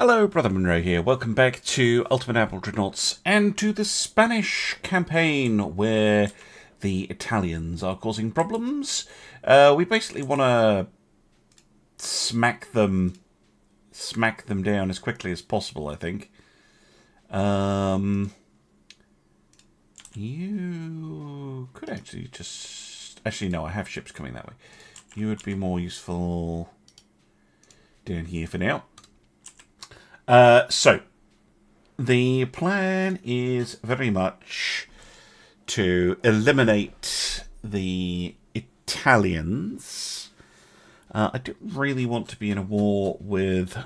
Hello, Brother Munro here. Welcome back to Ultimate Admiral Dreadnoughts and to the Spanish campaign where the Italians are causing problems. Uh, we basically want to smack them smack them down as quickly as possible, I think. Um, you could actually just... Actually, no, I have ships coming that way. You would be more useful down here for now. Uh, so, the plan is very much to eliminate the Italians. Uh, I don't really want to be in a war with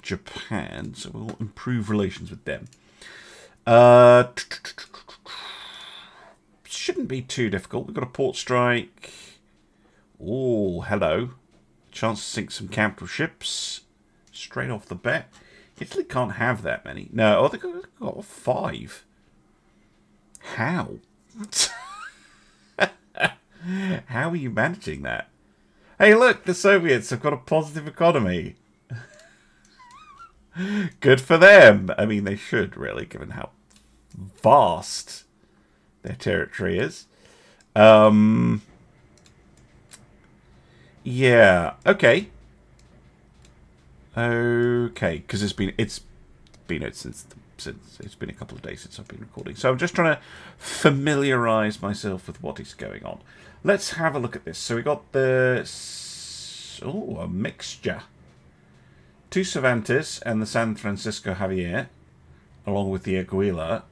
Japan, so we'll improve relations with them. Uh, shouldn't be too difficult. We've got a port strike. Oh, hello. Chance to sink some capital ships straight off the bat. Italy can't have that many. No, oh, they've got five. How? How are you managing that? Hey, look, the Soviets have got a positive economy. Good for them. I mean, they should, really, given how vast their territory is. Um, yeah, okay. Okay, because it's been it's been it since since it's been a couple of days since I've been recording, so I'm just trying to familiarise myself with what is going on. Let's have a look at this. So we got the oh a mixture, two Cervantes and the San Francisco Javier, along with the Aguila.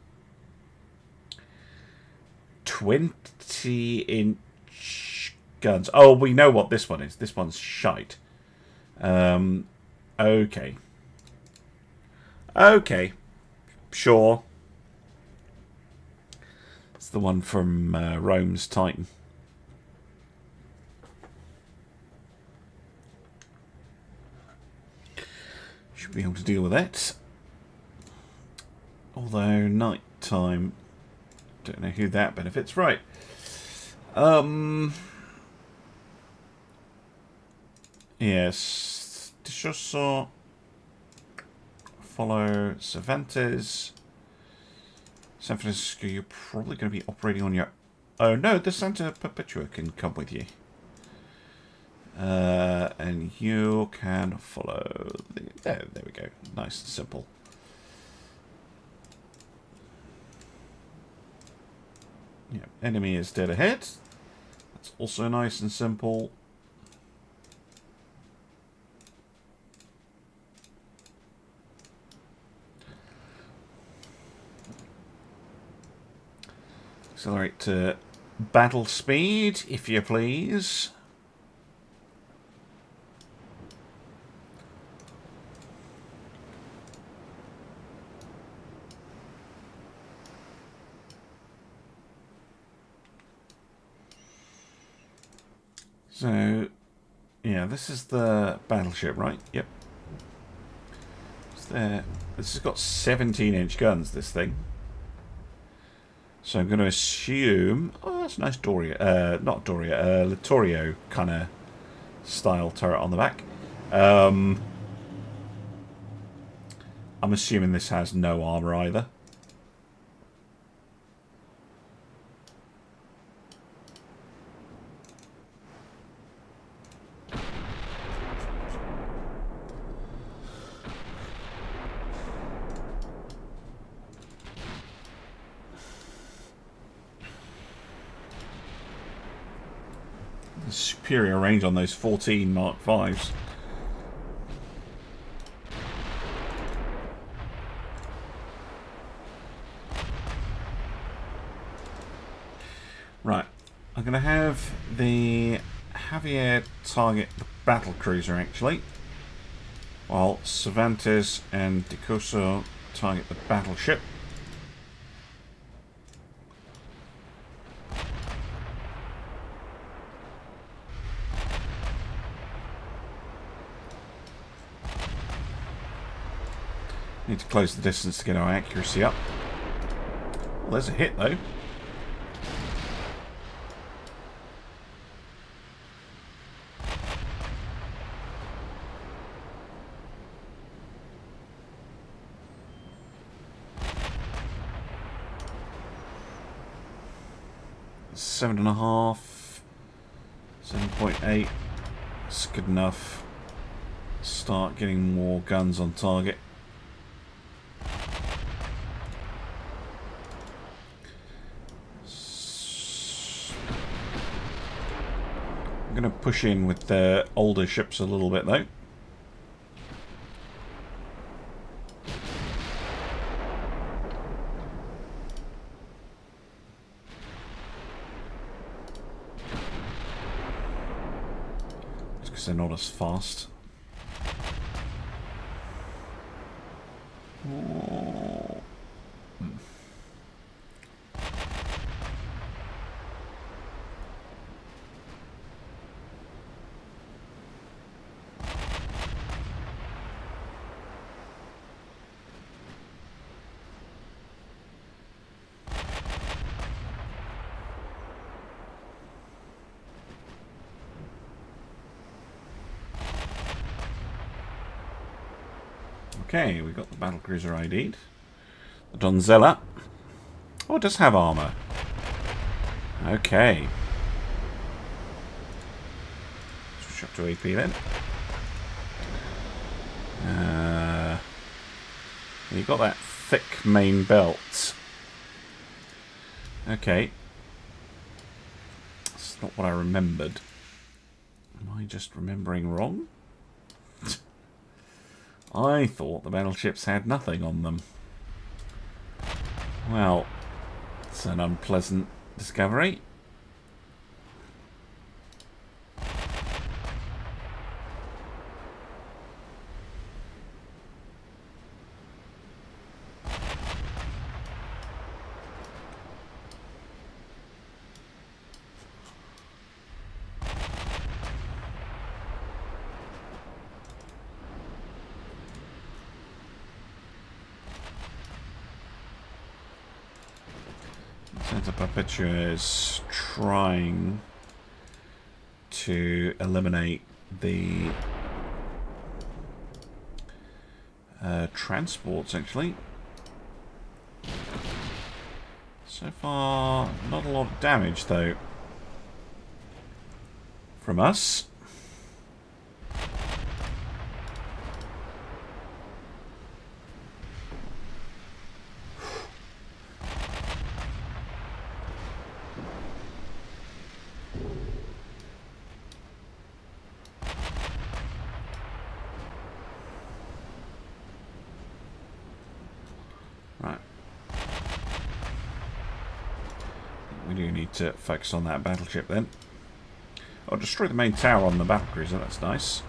Twenty inch guns. Oh, we know what this one is. This one's shite. Um, Okay. Okay. Sure. It's the one from uh, Rome's Titan. Should be able to deal with that. Although night time, don't know who that benefits. Right. Um. Yes. Dichoso, follow Cervantes. San Francisco, you're probably going to be operating on your... Oh, no, the Santa Perpetua can come with you. Uh, and you can follow... The, there, there we go. Nice and simple. Yeah, enemy is dead ahead. That's also nice and simple. Accelerate to battle speed, if you please. So, yeah, this is the battleship, right? Yep. there? This has got 17 inch guns, this thing. So I'm going to assume... Oh, that's a nice Doria. Uh, not Doria. Uh, Littorio kind of style turret on the back. Um, I'm assuming this has no armour either. Superior range on those 14 Mark 5s. Right, I'm going to have the Javier target the battle cruiser actually, while Cervantes and Dichoso target the battleship. Need to close the distance to get our accuracy up. Well, there's a hit, though. Seven and a half, seven point eight. It's good enough. Start getting more guns on target. Going to push in with the older ships a little bit though. Just because they're not as fast. Okay, we got the battlecruiser ID'd. The Donzella. Oh, it does have armor. Okay. Switch up to AP then. Uh, you got that thick main belt. Okay. That's not what I remembered. Am I just remembering wrong? I thought the battleships had nothing on them. Well, it's an unpleasant discovery. Is trying to eliminate the uh, transports, actually. So far, not a lot of damage, though, from us. To focus on that battleship then. I'll destroy the main tower on the battlecruiser, that's nice.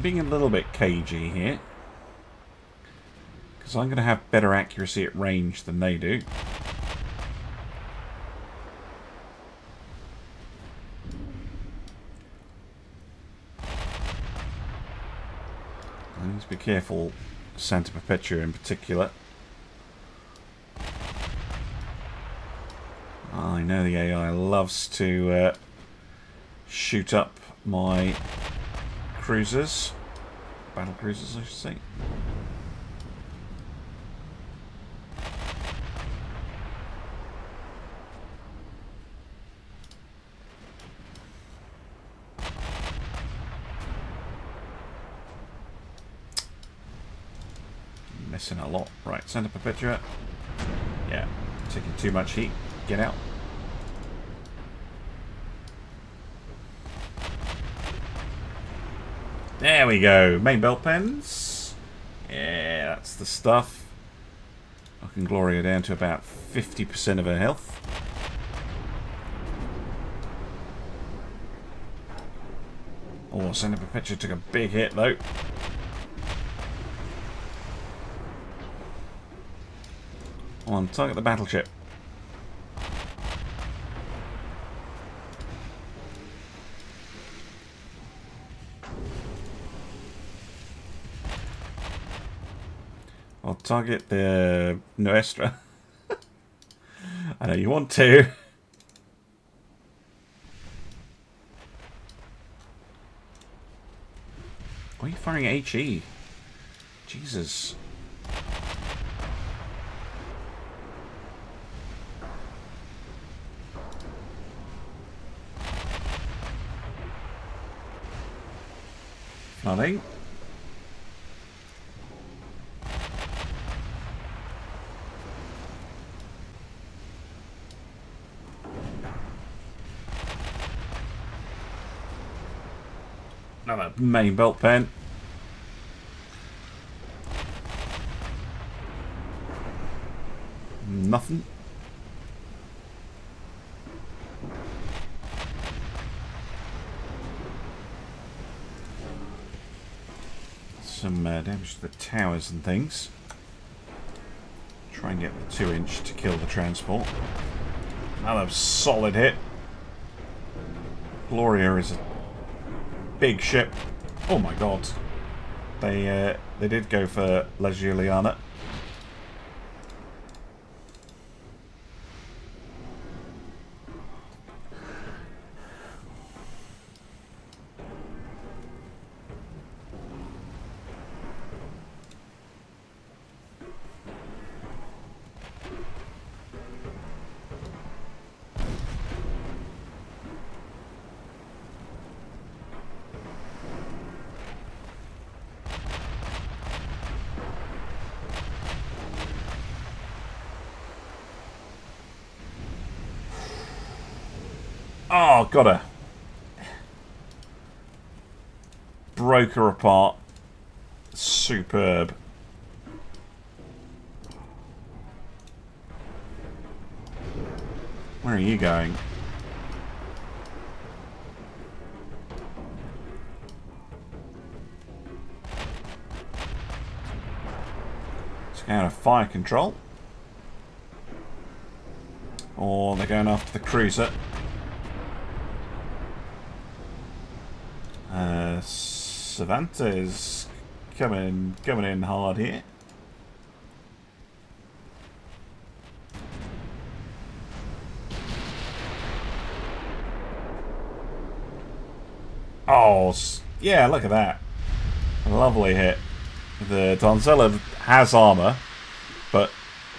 Being a little bit cagey here. So I'm going to have better accuracy at range than they do. I need to be careful, Santa Perpetua in particular. I know the AI loves to uh, shoot up my cruisers. Battle cruisers, I should say. Missing a lot. Right, Santa Perpetua. Yeah, taking too much heat. Get out. There we go. Main belt pens. Yeah, that's the stuff. I can Gloria down to about 50% of her health. Oh, Santa Perpetua took a big hit though. On, target the battleship. I'll target the uh, Nuestra. I know you want to. Why are you firing HE? Jesus. Nothing. Another main belt pen. Nothing. Some uh, damage to the towers and things. Try and get the 2 inch to kill the transport. Another solid hit. Gloria is a big ship. Oh my god. They uh, they did go for La Oh, got her. Broke her apart. Superb. Where are you going? It's going to fire control. Or they're going after the cruiser. Uh, Cervantes is coming coming in hard here. Oh, yeah, look at that. Lovely hit. The Donzella has armor, but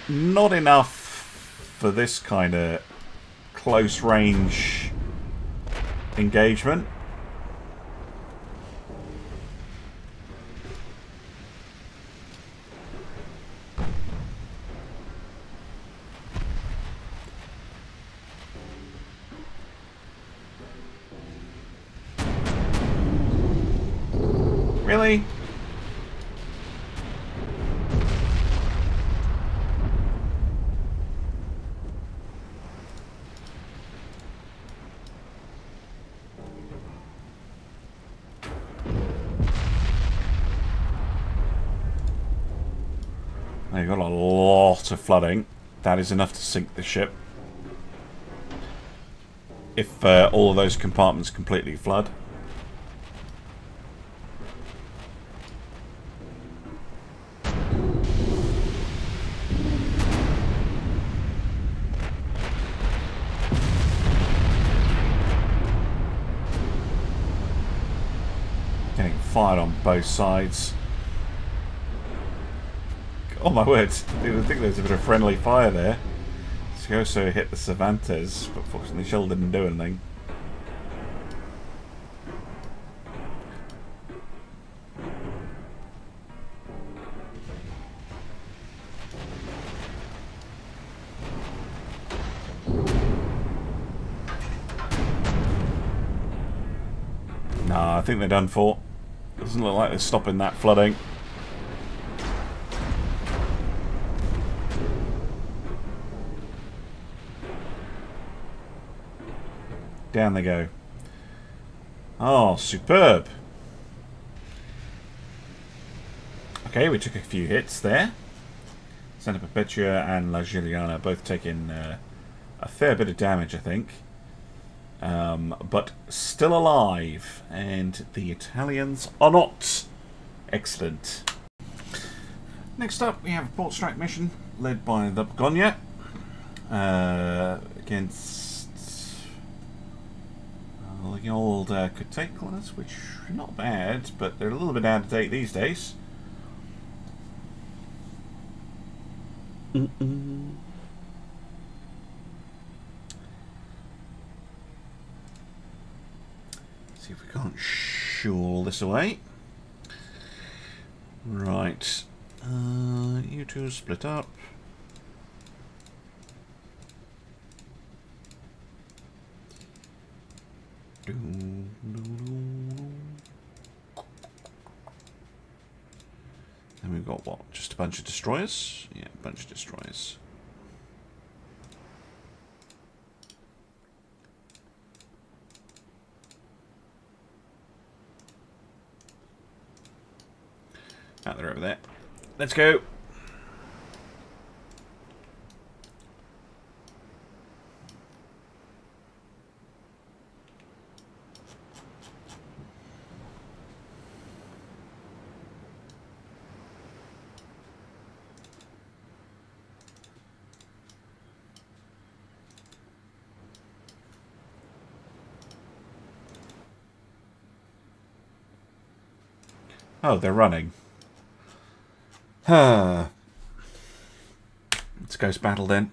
not enough for this kind of close range engagement. Really? They've got a lot of flooding. That is enough to sink the ship. If uh, all of those compartments completely flood. Getting fired on both sides. Oh my word, I think there's a bit of friendly fire there. Dichoso hit the Cervantes, but fortunately Shell didn't do anything. I think they're done for. Doesn't look like they're stopping that flooding. Down they go. Oh, superb. Okay, we took a few hits there. Santa Perpetua and La Juliana both taking uh, a fair bit of damage, I think. Um, but still alive. And the Italians are not. Excellent. Next up, we have a port strike mission led by the Begonia uh, against uh, the old uh, which are not bad, but they're a little bit out of date these days. Mm -mm. See if we can't shoo all this away. Right. Uh, you two split up. Then we've got what? Just a bunch of destroyers? Yeah, a bunch of destroyers. Out there over there. Let's go. Oh, they're running. Huh. Let's ghost battle then.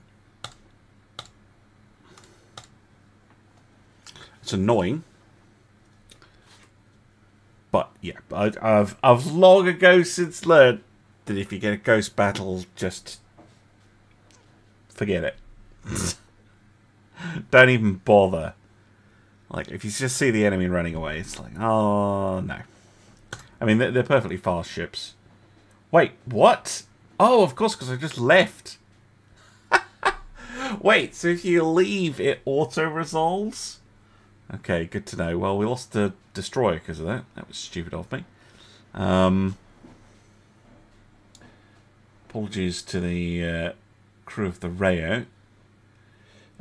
It's annoying. But yeah, I, I've I've long ago since learned that if you get a ghost battle, just forget it. Don't even bother. Like if you just see the enemy running away, it's like, oh no. I mean, they're, they're perfectly fast ships. Wait, what? Oh, of course, because I just left. Wait, so if you leave, it auto-resolves? Okay, good to know. Well, we lost the destroyer because of that. That was stupid of me. Um, apologies to the uh, crew of the Rayo.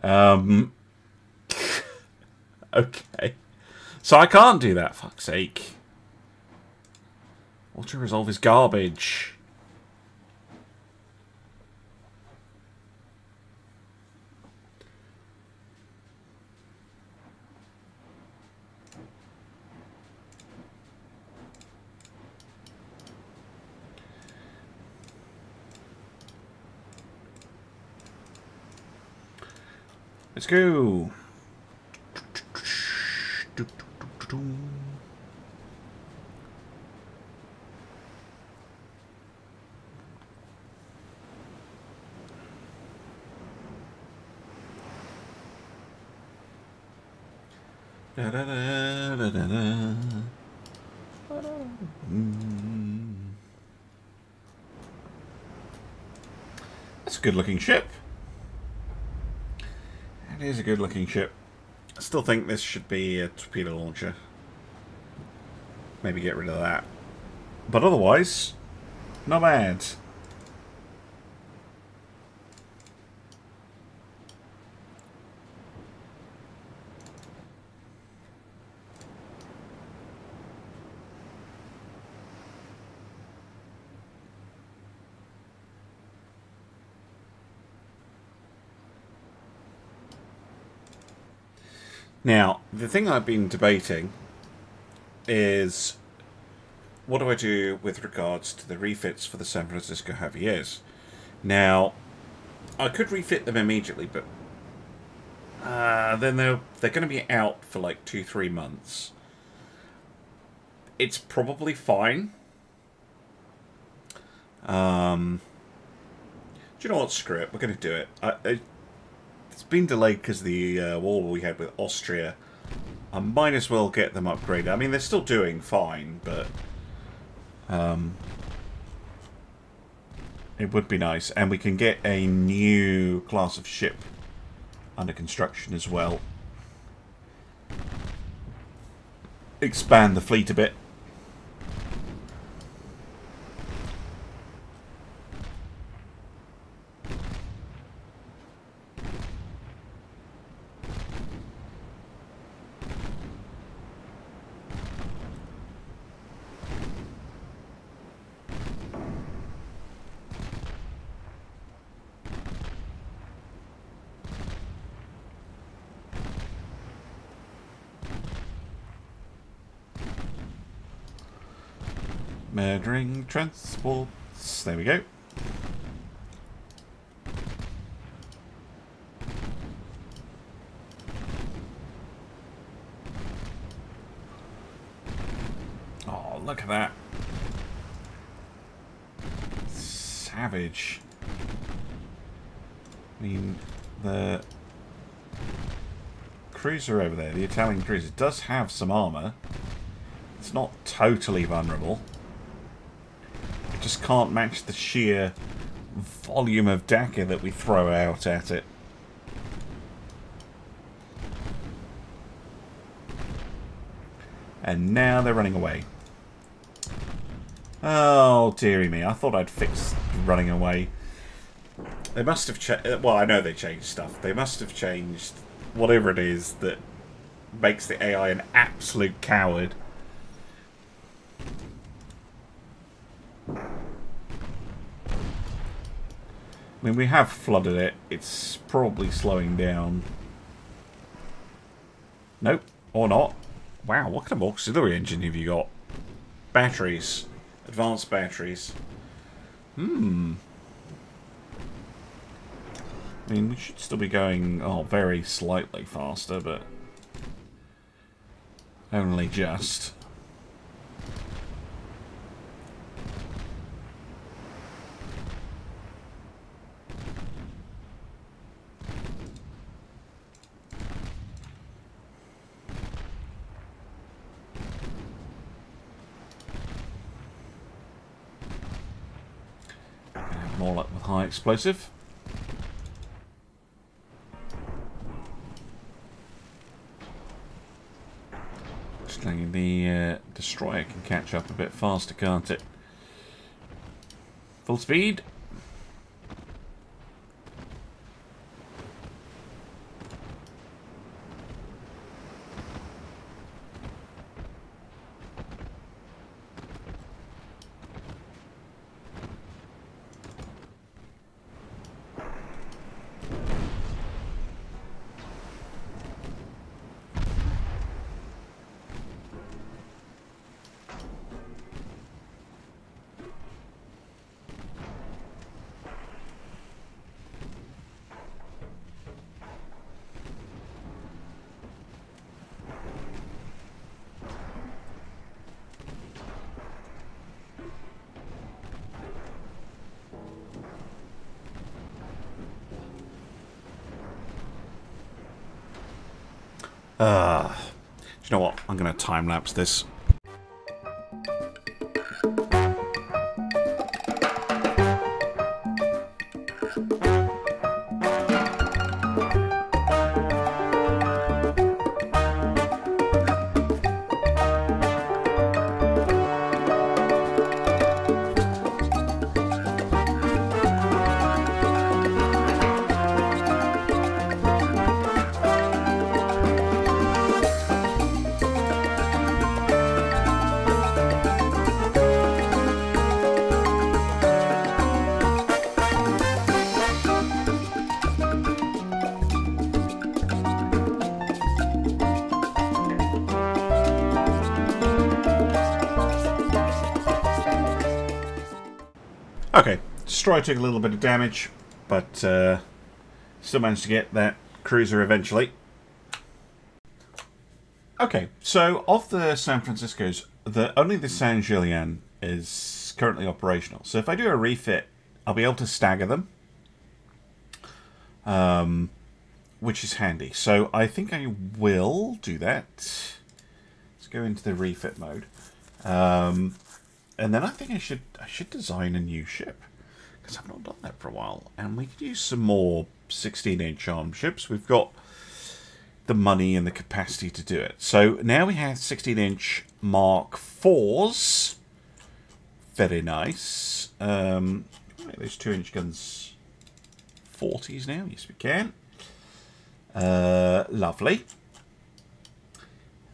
Um, okay. So I can't do that, fuck's sake. Auto resolve is garbage. Let's go. Da, da, da, da, That's a good looking ship. It is a good looking ship. I still think this should be a torpedo launcher. Maybe get rid of that. But otherwise, not bad. Now, the thing I've been debating is what do I do with regards to the refits for the San Francisco Javier's? Now, I could refit them immediately, but uh, then they're, they're going to be out for like two, three months. It's probably fine. Um, do you know what? Screw it. We're going to do it. I, I, it's been delayed because of the uh, war we had with Austria. I might as well get them upgraded. I mean, they're still doing fine, but... Um, it would be nice. And we can get a new class of ship under construction as well. Expand the fleet a bit. Transports. There we go. Oh, look at that. Savage. I mean, the cruiser over there, the Italian cruiser, does have some armour. It's not totally vulnerable. Just can't match the sheer volume of Dakka that we throw out at it. And now they're running away. Oh, dearie me. I thought I'd fixed running away. They must have changed... Uh, well, I know they changed stuff. They must have changed whatever it is that makes the AI an absolute coward. Mean, we have flooded it. It's probably slowing down. Nope. Or not. Wow, what kind of auxiliary engine have you got? Batteries. Advanced batteries. Hmm. I mean, we should still be going, oh, very slightly faster, but only just. More with high the uh, destroyer can catch up a bit faster, can't it? Full speed. Uh, do you know what? I'm going to time lapse this. Destroyer took a little bit of damage, but uh, still managed to get that cruiser eventually. Okay, so of the San Franciscos, the only the San Julian is currently operational. So if I do a refit, I'll be able to stagger them, um, which is handy. So I think I will do that. Let's go into the refit mode. Um, and then I think I should I should design a new ship because I've not done that for a while, and we could use some more 16-inch arm ships. We've got the money and the capacity to do it. So now we have 16-inch Mark fours. Very nice. Um, make those two-inch guns 40s now. Yes, we can. Uh, lovely.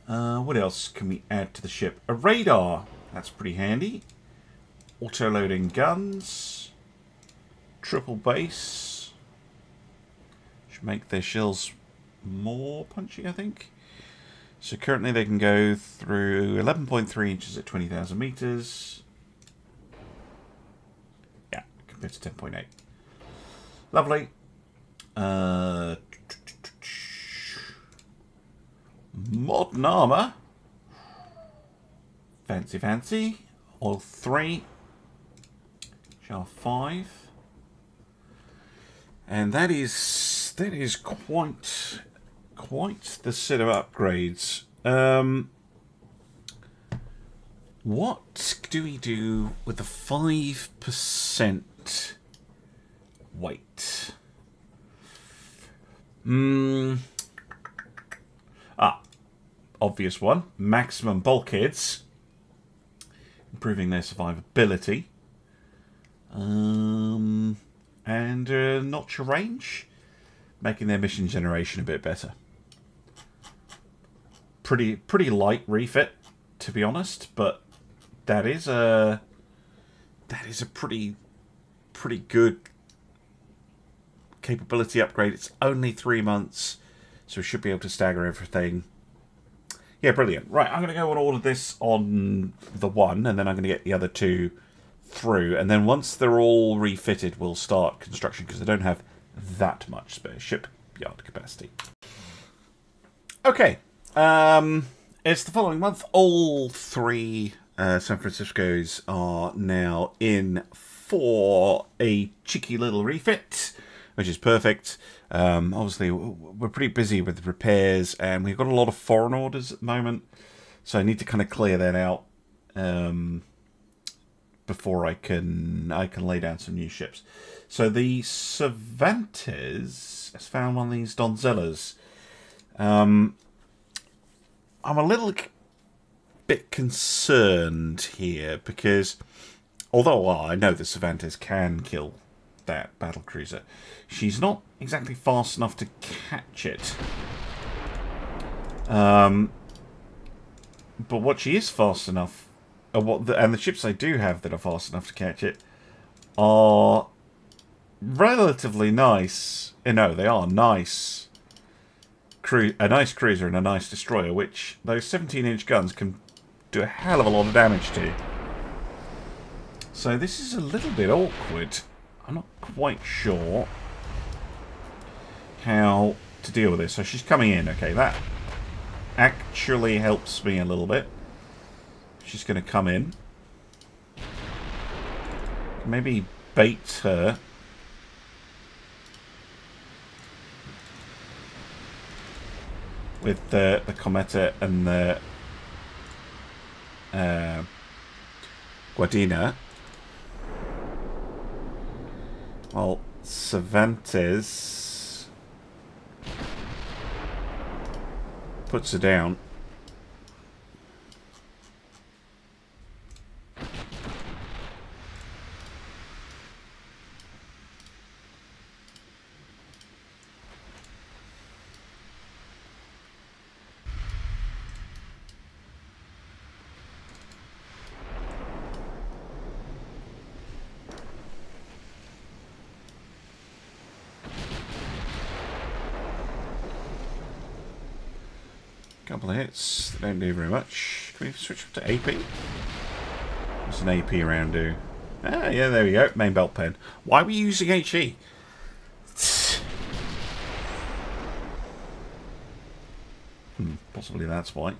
Uh, what else can we add to the ship? A radar. That's pretty handy. Auto-loading guns. Triple base. Should make their shells more punchy, I think. So currently they can go through 11.3 inches at 20,000 meters. Yeah, compared to 10.8. Lovely. Uh, modern armor. Fancy, fancy. Oil 3. Shell 5. And that is that is quite quite the set of upgrades. Um, what do we do with the 5% weight? Hmm. Ah, obvious one. Maximum bulkheads. Improving their survivability. Um, and uh, notch range. Making their mission generation a bit better. Pretty, pretty light refit, to be honest, but that is a that is a pretty pretty good capability upgrade. It's only three months, so we should be able to stagger everything. Yeah, brilliant. Right, I'm going to go on all of this on the one, and then I'm going to get the other two through. And then once they're all refitted, we'll start construction, because they don't have that much spare shipyard capacity. Okay, um, it's the following month. All three uh, San Francisco's are now in for a cheeky little refit, which is perfect. Um, obviously, we're pretty busy with repairs, and we've got a lot of foreign orders at the moment, so I need to kind of clear that out um, before I can I can lay down some new ships. So the Cervantes has found one of these Donzellas. Um, I'm a little bit concerned here because although well, I know the Cervantes can kill that battle cruiser, she's not exactly fast enough to catch it. Um, but what she is fast enough, uh, what the, and the ships I do have that are fast enough to catch it, are relatively nice. You know, they are nice. A nice cruiser and a nice destroyer, which those 17-inch guns can do a hell of a lot of damage to. So this is a little bit awkward. I'm not quite sure how to deal with this. So she's coming in. Okay, that actually helps me a little bit. She's going to come in. Maybe bait her. With the, the Cometa and the uh, Guadina. Well, Cervantes puts her down. Couple of hits. They don't do very much. Can we switch up to AP? What's an AP around do? Ah, yeah, there we go. Main belt pen. Why are we using HE? Hmm, possibly that's why.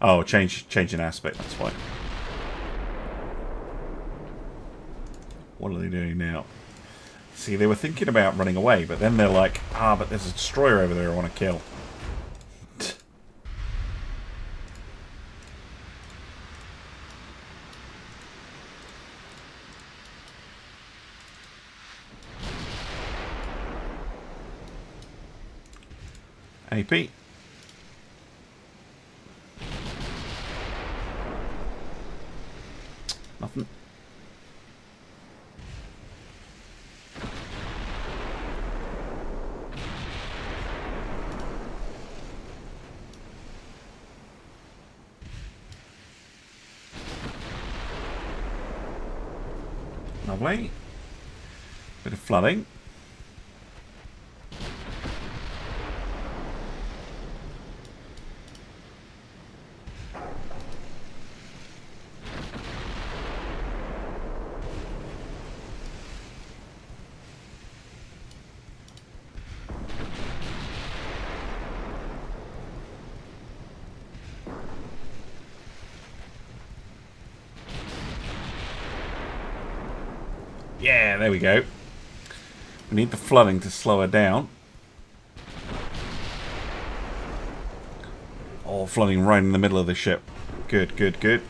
Oh, change change in aspect, that's why. What are they doing now? See, they were thinking about running away, but then they're like, ah, but there's a destroyer over there I want to kill. AP. Nothing. Lovely. Bit of flooding. Yeah, there we go. We need the flooding to slow her down. Oh, flooding right in the middle of the ship. Good, good, good.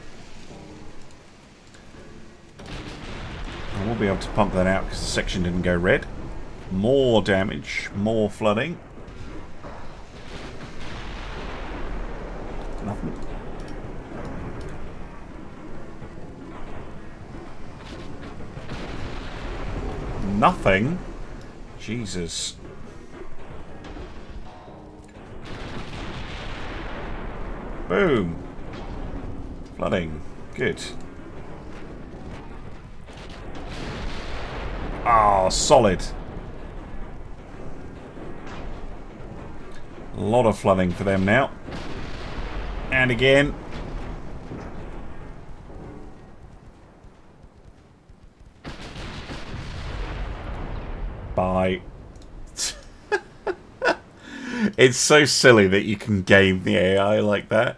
And we'll be able to pump that out because the section didn't go red. More damage, more flooding. Nothing. Nothing? Jesus. Boom. Flooding. Good. Ah, solid. A lot of flooding for them now. And again. It's so silly that you can game the AI like that.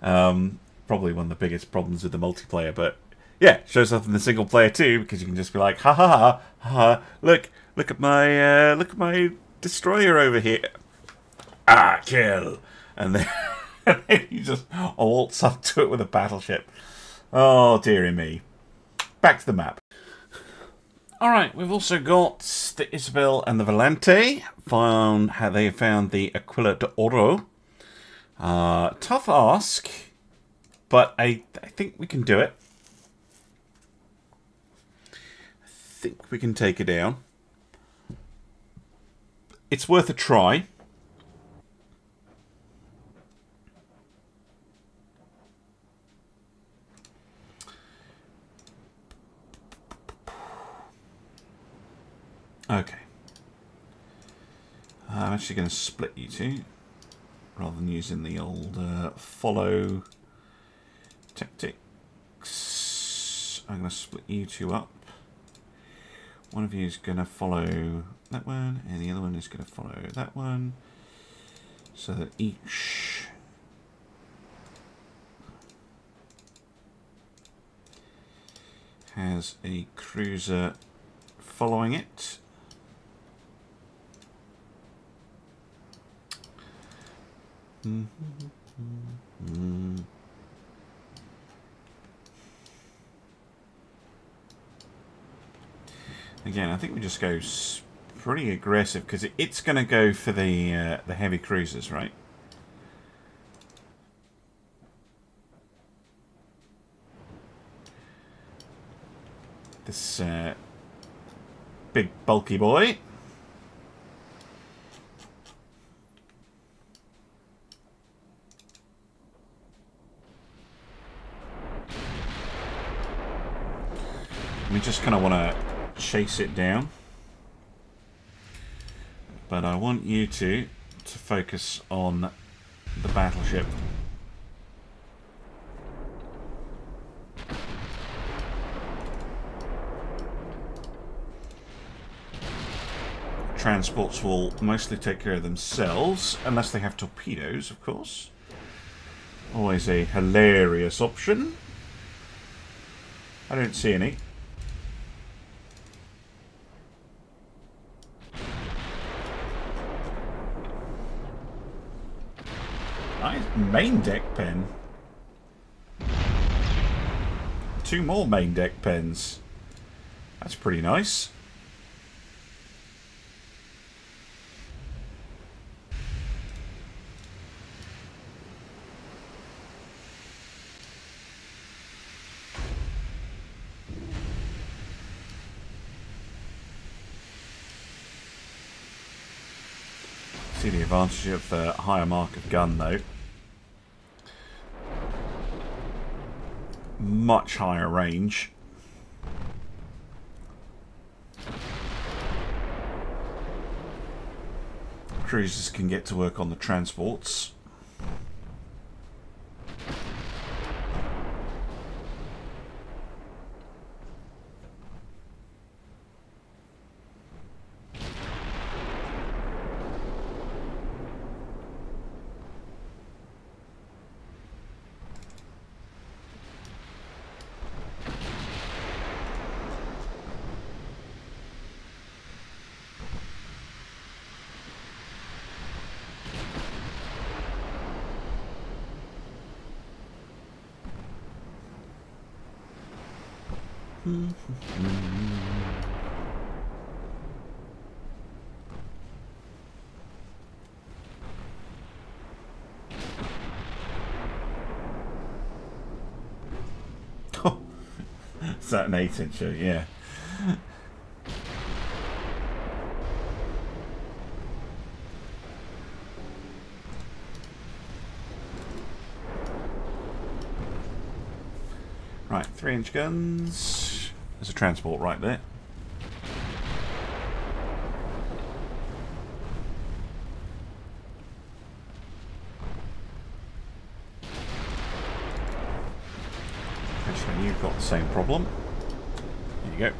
Um, probably one of the biggest problems with the multiplayer, but yeah, shows up in the single player too because you can just be like, ha ha ha, ha, look, look at my, uh, look at my destroyer over here. Ah, kill, and then. you just waltz up to it with a battleship. Oh, dearie me. Back to the map. Alright, we've also got the Isabel and the Valente. Found how they found the Aquila de Oro. Uh, tough ask, but I, I think we can do it. I think we can take it down. It's worth a try. Okay. I'm actually going to split you two rather than using the old uh, follow tactics. I'm going to split you two up. One of you is going to follow that one and the other one is going to follow that one so that each has a cruiser following it Again, I think we just go pretty aggressive because it's going to go for the uh, the heavy cruisers, right? This uh, big bulky boy. Just kind of want to chase it down. But I want you to, to focus on the battleship. Transports will mostly take care of themselves, unless they have torpedoes, of course. Always a hilarious option. I don't see any. Main deck pen. Two more main deck pens. That's pretty nice. See the advantage of the higher mark of gun though. Much higher range. Cruisers can get to work on the transports. Is that an 8 incher? Uh, yeah. Right, 3 inch guns. There's a transport right there. Actually, you've got the same problem. There you go.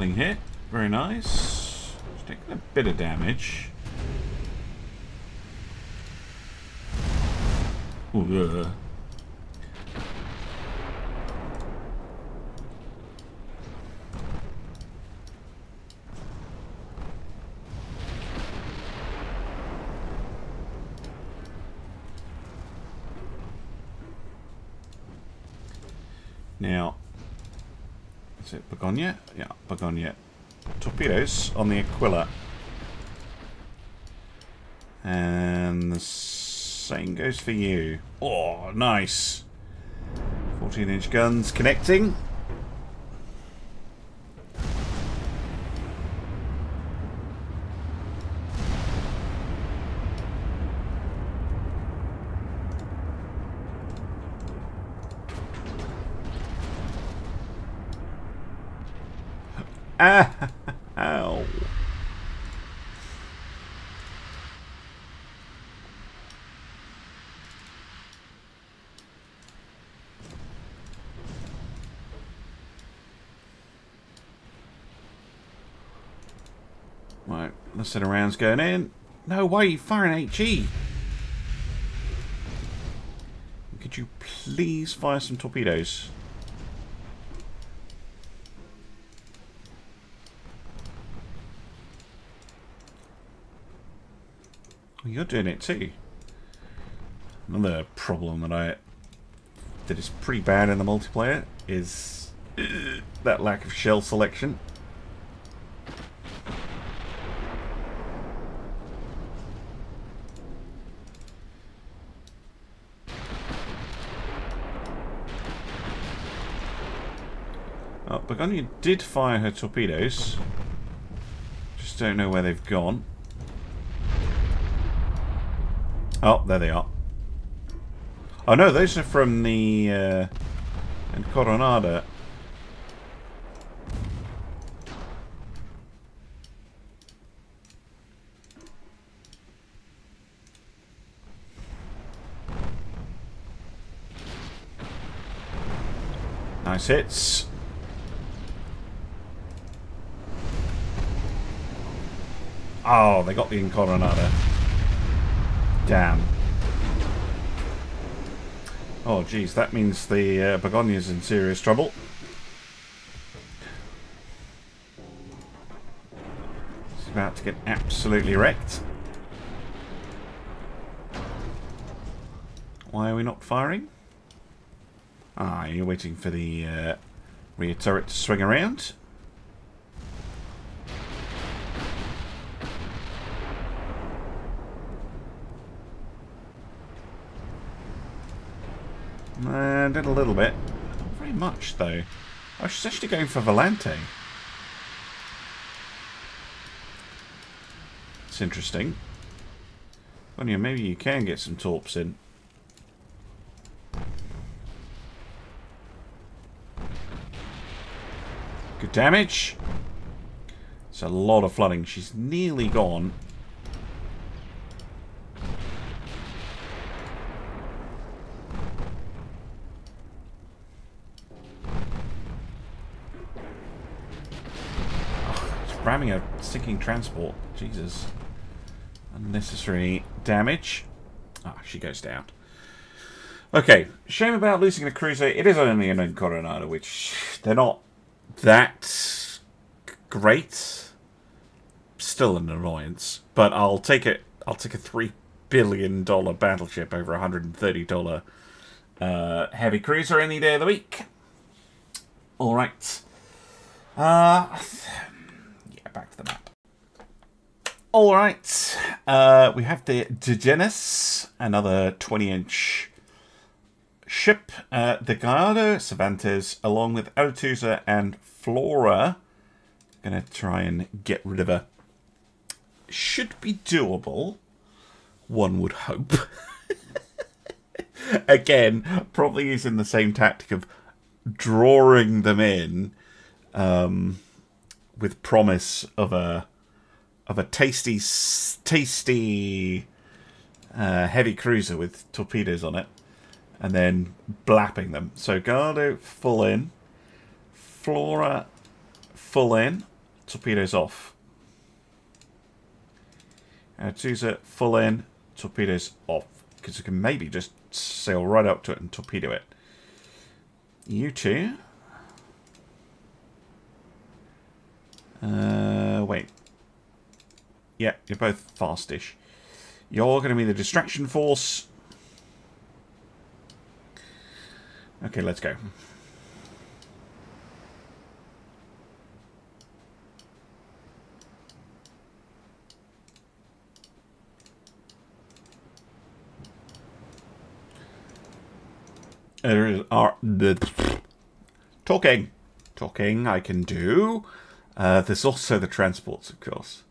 Flooding hit. Very nice. It's taking a bit of damage. Ooh, uh. Now, is it Begonia? Yeah, Begonia. Torpedoes on the Aquila. And the same goes for you. Oh, nice. 14 inch guns connecting. Ah, ow. Right, let's set of rounds going in. No way, you firing HE. Could you please fire some torpedoes? You're doing it too. Another problem that I that is pretty bad in the multiplayer is uh, that lack of shell selection. Begonia did fire her torpedoes. Just don't know where they've gone. Oh, there they are. Oh no, those are from the uh, Coronada. Nice hits. Oh, they got the Incoronada. Damn. Oh, geez, that means the uh, Begonia's in serious trouble. It's about to get absolutely wrecked. Why are we not firing? Ah, you're waiting for the uh, rear turret to swing around. I did a little bit. Not very much, though. I was actually going for Volante. It's interesting. Well, yeah, maybe you can get some torps in. Good damage. It's a lot of flooding. She's nearly gone. Ramming a sinking transport. Jesus. Unnecessary damage. Ah, she goes down. Okay, shame about losing the cruiser. It is only an Coronado, which they're not that great. Still an annoyance, but I'll take it. I'll take a three billion dollar battleship over a hundred and thirty dollar uh, heavy cruiser any day of the week. All right. Uh, back to the map. All right. Uh, we have the Digenis, another 20-inch ship. Uh, the Gallardo, Cervantes, along with Aretusa and Flora. Gonna try and get rid of her. Should be doable, one would hope. Again, probably using the same tactic of drawing them in um, with promise of a of a tasty, tasty uh, heavy cruiser with torpedoes on it, and then blapping them. So Gardo full in, Flora full in, torpedoes off. Aretusa full in, torpedoes off, because you can maybe just sail right up to it and torpedo it. You two. Uh, wait. Yeah, you're both fastish. You're going to be the distraction force. Okay, let's go. There is are the talking, talking. I can do. Uh, there's also the transports, of course,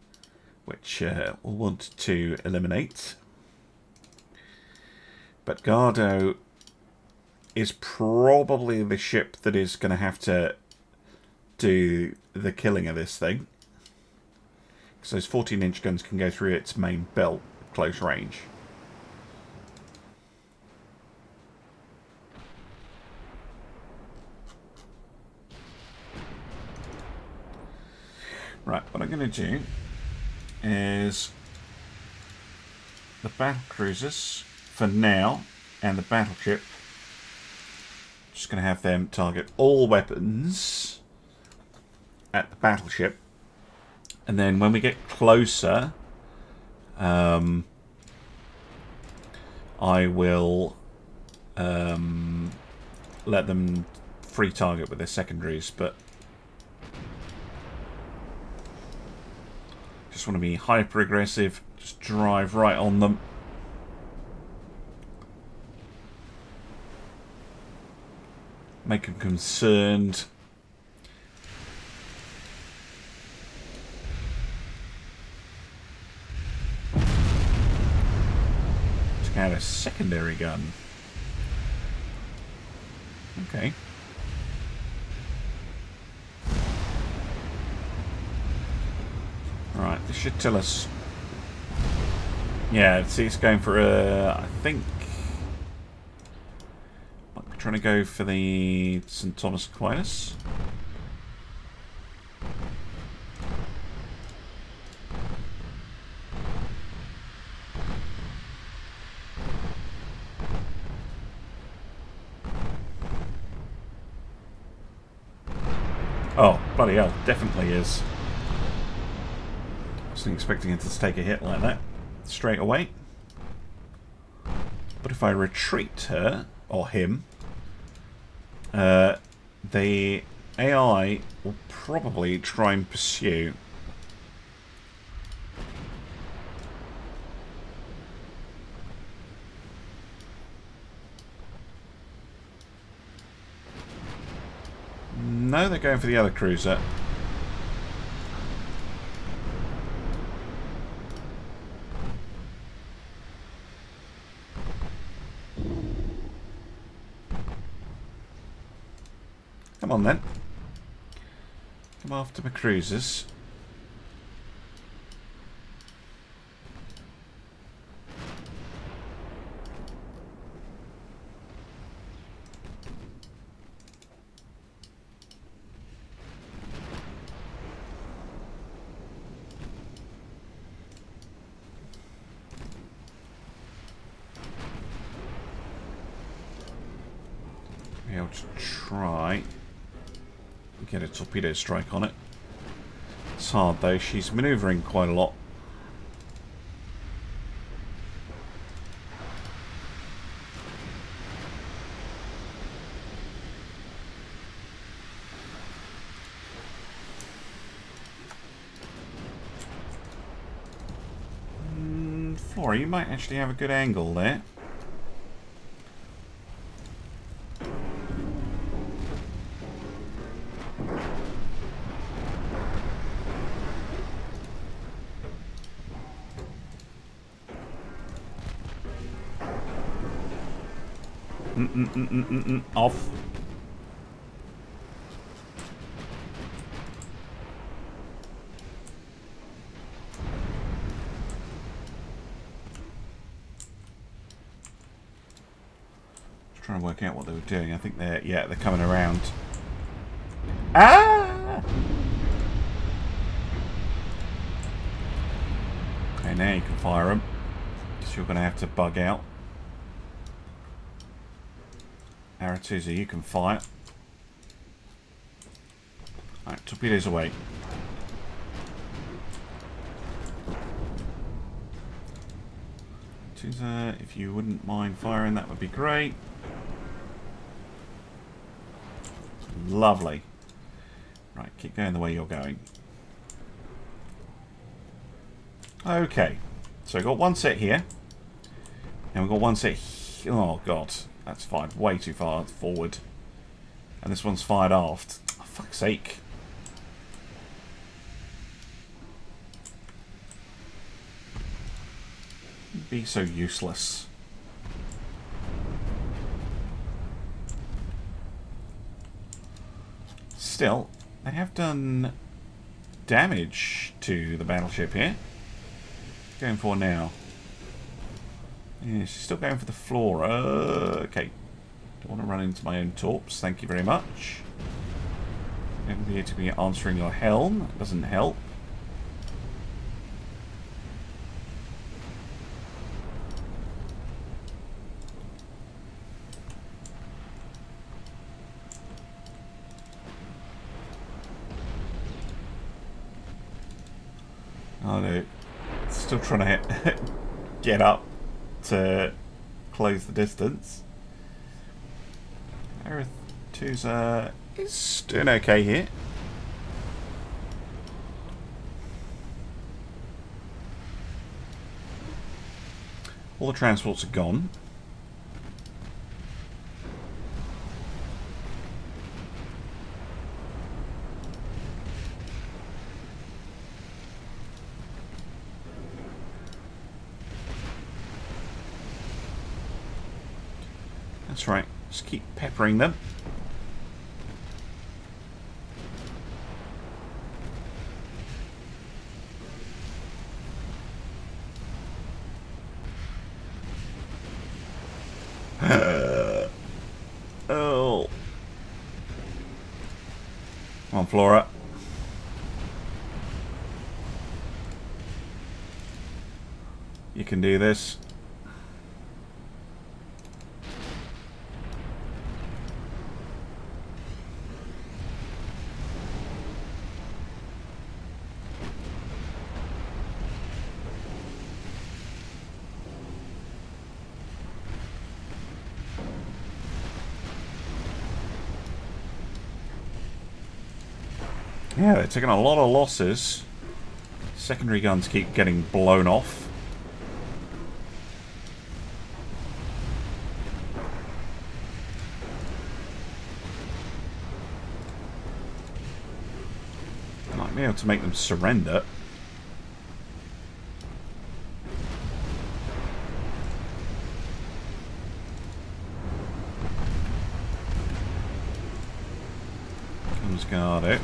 which uh, we'll want to eliminate. But Gardo is probably the ship that is going to have to do the killing of this thing. Because those 14-inch guns can go through its main belt close range. Right, what I'm going to do is the battle cruisers for now and the battleship. Just going to have them target all weapons at the battleship. And then when we get closer, um, I will um, let them free target with their secondaries, but Just want to be hyper aggressive. Just drive right on them. Make them concerned. Just got a secondary gun. Okay. Right, this should tell us. Yeah, see, it's going for a. Uh, I think. Might be trying to go for the St. Thomas Aquinas. Oh, bloody hell, definitely is. Wasn't expecting it to take a hit like that straight away. But if I retreat her, or him, uh, the AI will probably try and pursue. No, they're going for the other cruiser. Come on then. Come after my cruisers. be able to try get a torpedo strike on it. It's hard though, she's manoeuvring quite a lot. Mm, Flora, you might actually have a good angle there. Off. Just trying to work out what they were doing. I think they're, yeah, they're coming around. Ah! Okay, now you can fire them. Because you're going to have to bug out. Aretusa, you can fire. Alright, torpedoes away. Tuza, if you wouldn't mind firing, that would be great. Lovely. Right, keep going the way you're going. Okay, so we've got one set here. And we've got one set. Oh, God. That's fired way too far forward. And this one's fired aft. Oh, fuck's sake. Be so useless. Still, they have done damage to the battleship here. Going for now. Yeah, she's still going for the floor. Uh, okay. Don't want to run into my own torps. Thank you very much. Nobody to be answering your helm. That doesn't help. Oh no. Still trying to get up to close the distance. Aerith 2's uh, is doing okay here. All the transports are gone. That's right. Just keep peppering them. oh. Come on, Flora. You can do this. Yeah, they're taking a lot of losses. Secondary guns keep getting blown off. I might be able to make them surrender. Comes guard out.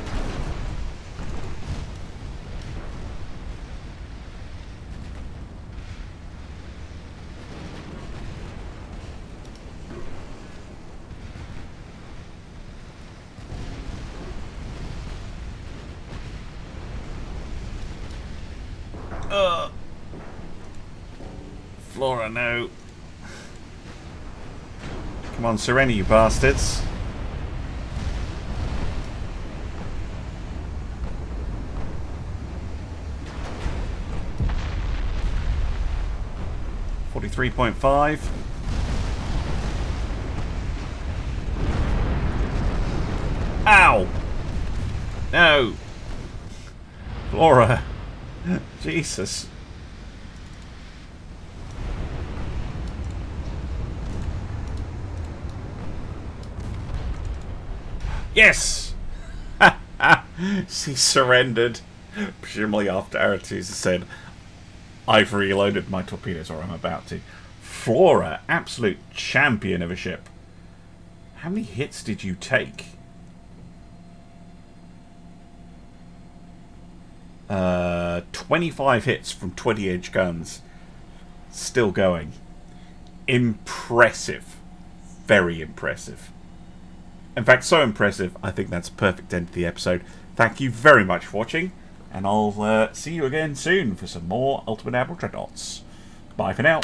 answer any, you bastards. Forty-three point five. Ow! No! Flora. Jesus. Yes! she surrendered. Presumably after Aretusa said, I've reloaded my torpedoes, or I'm about to. Flora, absolute champion of a ship. How many hits did you take? Uh, 25 hits from 20 inch guns. Still going. Impressive. Very impressive. In fact, so impressive, I think that's perfect end to the episode. Thank you very much for watching, and I'll uh, see you again soon for some more Ultimate Admiral Dreadnoughts. Bye for now.